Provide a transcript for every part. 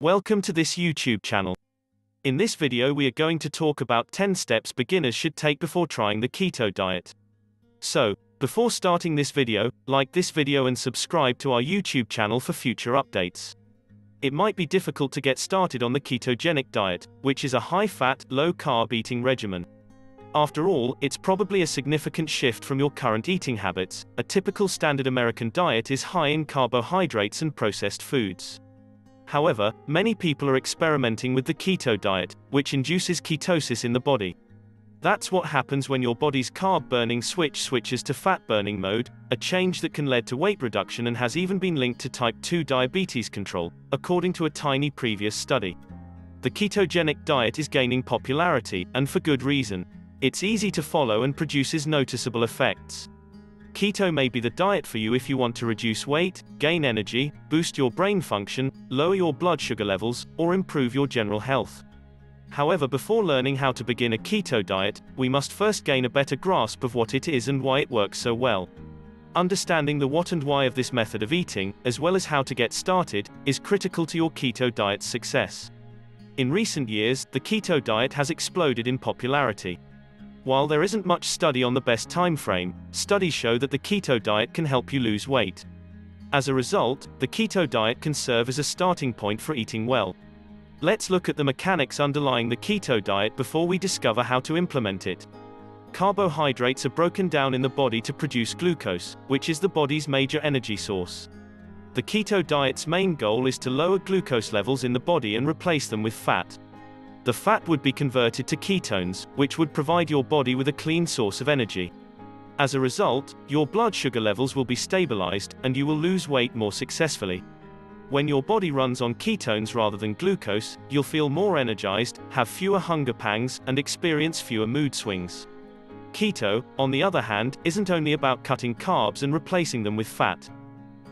Welcome to this YouTube channel. In this video we are going to talk about 10 steps beginners should take before trying the keto diet. So, before starting this video, like this video and subscribe to our YouTube channel for future updates. It might be difficult to get started on the ketogenic diet, which is a high-fat, low-carb eating regimen. After all, it's probably a significant shift from your current eating habits. A typical standard American diet is high in carbohydrates and processed foods. However, many people are experimenting with the keto diet, which induces ketosis in the body. That's what happens when your body's carb burning switch switches to fat burning mode, a change that can lead to weight reduction and has even been linked to type 2 diabetes control, according to a tiny previous study. The ketogenic diet is gaining popularity, and for good reason. It's easy to follow and produces noticeable effects. Keto may be the diet for you if you want to reduce weight, gain energy, boost your brain function, lower your blood sugar levels, or improve your general health. However, before learning how to begin a keto diet, we must first gain a better grasp of what it is and why it works so well. Understanding the what and why of this method of eating, as well as how to get started, is critical to your keto diet's success. In recent years, the keto diet has exploded in popularity. While there isn't much study on the best time frame, studies show that the keto diet can help you lose weight. As a result, the keto diet can serve as a starting point for eating well. Let's look at the mechanics underlying the keto diet before we discover how to implement it. Carbohydrates are broken down in the body to produce glucose, which is the body's major energy source. The keto diet's main goal is to lower glucose levels in the body and replace them with fat. The fat would be converted to ketones, which would provide your body with a clean source of energy. As a result, your blood sugar levels will be stabilized, and you will lose weight more successfully. When your body runs on ketones rather than glucose, you'll feel more energized, have fewer hunger pangs, and experience fewer mood swings. Keto, on the other hand, isn't only about cutting carbs and replacing them with fat.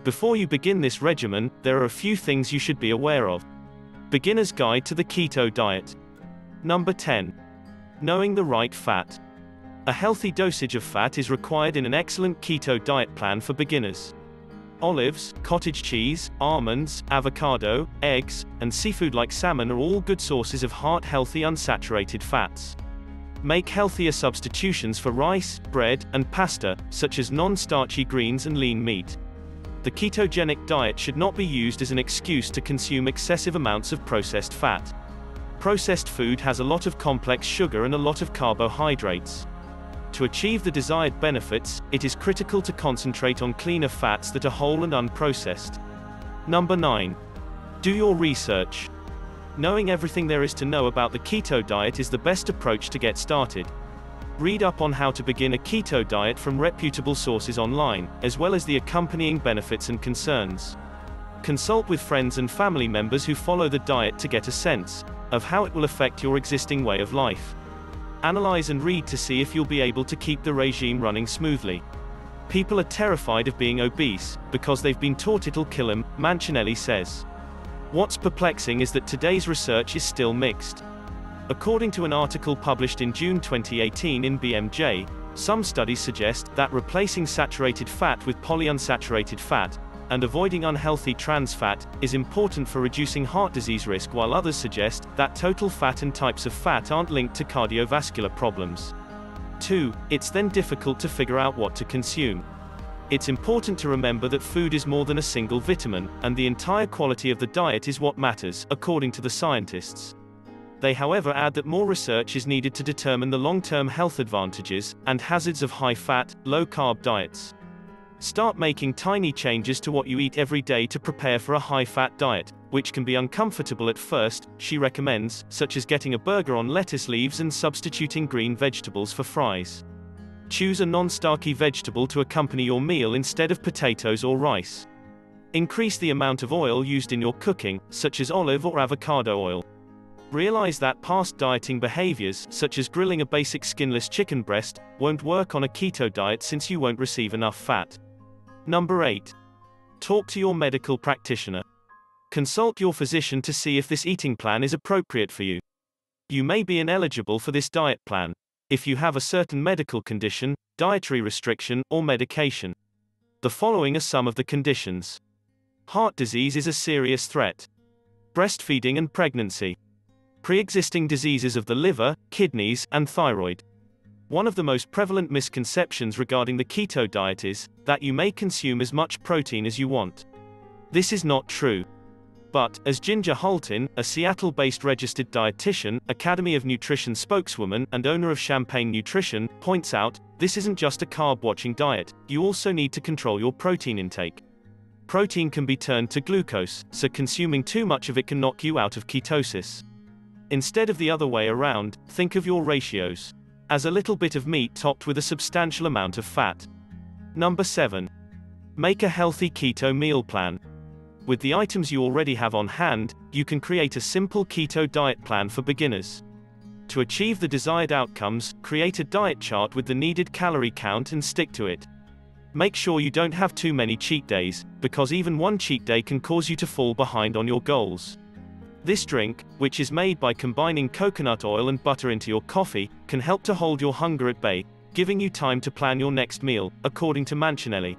Before you begin this regimen, there are a few things you should be aware of. Beginner's Guide to the Keto Diet. Number 10. Knowing the right fat. A healthy dosage of fat is required in an excellent keto diet plan for beginners. Olives, cottage cheese, almonds, avocado, eggs, and seafood like salmon are all good sources of heart-healthy unsaturated fats. Make healthier substitutions for rice, bread, and pasta, such as non-starchy greens and lean meat. The ketogenic diet should not be used as an excuse to consume excessive amounts of processed fat. Processed food has a lot of complex sugar and a lot of carbohydrates. To achieve the desired benefits, it is critical to concentrate on cleaner fats that are whole and unprocessed. Number 9. Do your research. Knowing everything there is to know about the keto diet is the best approach to get started. Read up on how to begin a keto diet from reputable sources online, as well as the accompanying benefits and concerns. Consult with friends and family members who follow the diet to get a sense of how it will affect your existing way of life. Analyze and read to see if you'll be able to keep the regime running smoothly. People are terrified of being obese, because they've been taught it'll kill them, Mancinelli says. What's perplexing is that today's research is still mixed. According to an article published in June 2018 in BMJ, some studies suggest that replacing saturated fat with polyunsaturated fat, and avoiding unhealthy trans fat, is important for reducing heart disease risk while others suggest that total fat and types of fat aren't linked to cardiovascular problems. 2. It's then difficult to figure out what to consume. It's important to remember that food is more than a single vitamin, and the entire quality of the diet is what matters, according to the scientists. They however add that more research is needed to determine the long-term health advantages, and hazards of high-fat, low-carb diets. Start making tiny changes to what you eat every day to prepare for a high-fat diet, which can be uncomfortable at first, she recommends, such as getting a burger on lettuce leaves and substituting green vegetables for fries. Choose a non-starchy vegetable to accompany your meal instead of potatoes or rice. Increase the amount of oil used in your cooking, such as olive or avocado oil. Realize that past dieting behaviors, such as grilling a basic skinless chicken breast, won't work on a keto diet since you won't receive enough fat. Number 8. Talk to your medical practitioner. Consult your physician to see if this eating plan is appropriate for you. You may be ineligible for this diet plan if you have a certain medical condition, dietary restriction, or medication. The following are some of the conditions. Heart disease is a serious threat. breastfeeding and pregnancy, pre-existing diseases of the liver, kidneys, and thyroid. One of the most prevalent misconceptions regarding the keto diet is that you may consume as much protein as you want. This is not true. But, as Ginger Hultin, a Seattle-based registered dietitian, Academy of Nutrition spokeswoman, and owner of Champagne Nutrition, points out, this isn't just a carb-watching diet, you also need to control your protein intake. Protein can be turned to glucose, so consuming too much of it can knock you out of ketosis. Instead of the other way around, think of your ratios. As a little bit of meat topped with a substantial amount of fat. Number 7. Make a healthy keto meal plan. With the items you already have on hand, you can create a simple keto diet plan for beginners. To achieve the desired outcomes, create a diet chart with the needed calorie count and stick to it. Make sure you don't have too many cheat days, because even one cheat day can cause you to fall behind on your goals. This drink, which is made by combining coconut oil and butter into your coffee, can help to hold your hunger at bay, giving you time to plan your next meal, according to Mancinelli.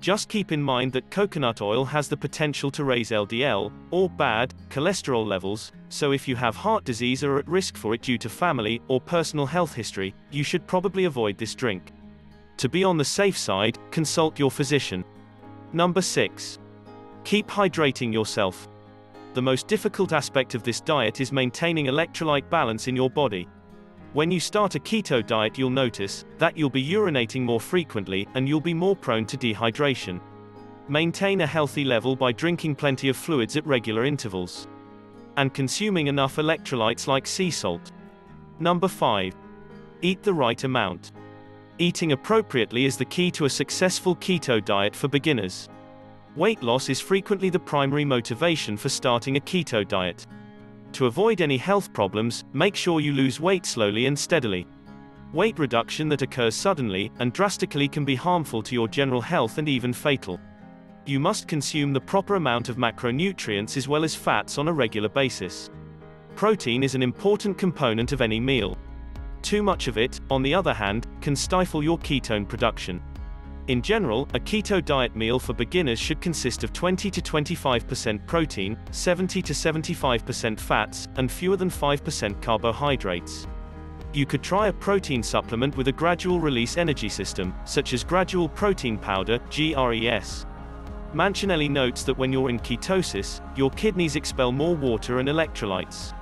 Just keep in mind that coconut oil has the potential to raise LDL, or bad, cholesterol levels, so if you have heart disease or are at risk for it due to family or personal health history, you should probably avoid this drink. To be on the safe side, consult your physician. Number 6. Keep hydrating yourself. The most difficult aspect of this diet is maintaining electrolyte balance in your body. When you start a keto diet you'll notice that you'll be urinating more frequently and you'll be more prone to dehydration. Maintain a healthy level by drinking plenty of fluids at regular intervals. And consuming enough electrolytes like sea salt. Number 5. Eat the right amount. Eating appropriately is the key to a successful keto diet for beginners. Weight loss is frequently the primary motivation for starting a keto diet. To avoid any health problems, make sure you lose weight slowly and steadily. Weight reduction that occurs suddenly and drastically can be harmful to your general health and even fatal. You must consume the proper amount of macronutrients as well as fats on a regular basis. Protein is an important component of any meal. Too much of it, on the other hand, can stifle your ketone production. In general, a keto diet meal for beginners should consist of 20 to 25% protein, 70 to 75% fats, and fewer than 5% carbohydrates. You could try a protein supplement with a gradual release energy system, such as gradual protein powder, GRES. Mancinelli notes that when you're in ketosis, your kidneys expel more water and electrolytes.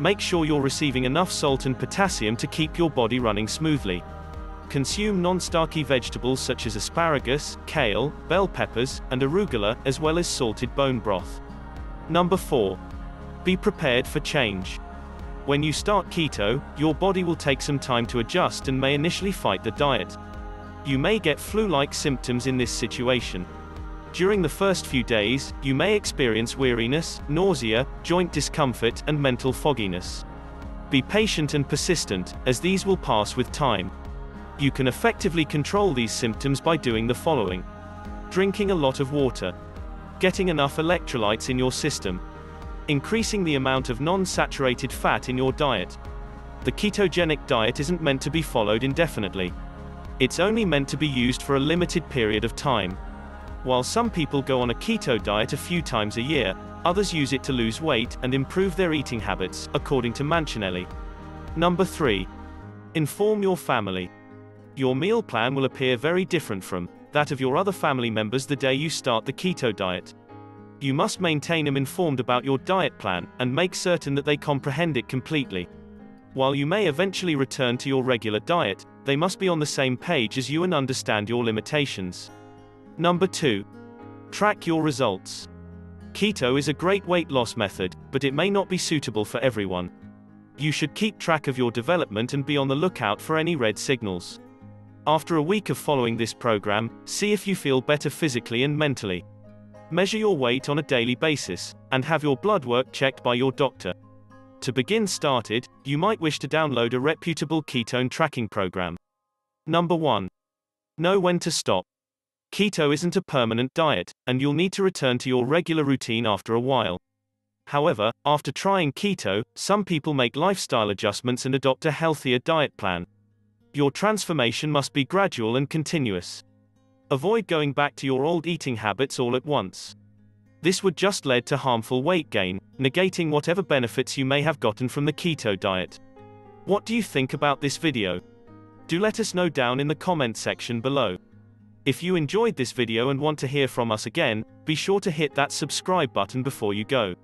Make sure you're receiving enough salt and potassium to keep your body running smoothly. Consume non-starchy vegetables such as asparagus, kale, bell peppers, and arugula, as well as salted bone broth. Number 4. Be prepared for change. When you start keto, your body will take some time to adjust and may initially fight the diet. You may get flu-like symptoms in this situation. During the first few days, you may experience weariness, nausea, joint discomfort, and mental fogginess. Be patient and persistent, as these will pass with time. You can effectively control these symptoms by doing the following. Drinking a lot of water. Getting enough electrolytes in your system. Increasing the amount of non-saturated fat in your diet. The ketogenic diet isn't meant to be followed indefinitely. It's only meant to be used for a limited period of time. While some people go on a keto diet a few times a year, others use it to lose weight and improve their eating habits, according to Mancinelli. Number 3. Inform your family. Your meal plan will appear very different from that of your other family members the day you start the keto diet. You must maintain them informed about your diet plan and make certain that they comprehend it completely. While you may eventually return to your regular diet, they must be on the same page as you and understand your limitations. Number 2. Track your results. Keto is a great weight loss method, but it may not be suitable for everyone. You should keep track of your development and be on the lookout for any red signals. After a week of following this program, see if you feel better physically and mentally. Measure your weight on a daily basis, and have your blood work checked by your doctor. To begin started, you might wish to download a reputable ketone tracking program. Number 1. Know when to stop. Keto isn't a permanent diet, and you'll need to return to your regular routine after a while. However, after trying keto, some people make lifestyle adjustments and adopt a healthier diet plan. Your transformation must be gradual and continuous. Avoid going back to your old eating habits all at once. This would just lead to harmful weight gain, negating whatever benefits you may have gotten from the keto diet. What do you think about this video? Do let us know down in the comment section below. If you enjoyed this video and want to hear from us again, be sure to hit that subscribe button before you go.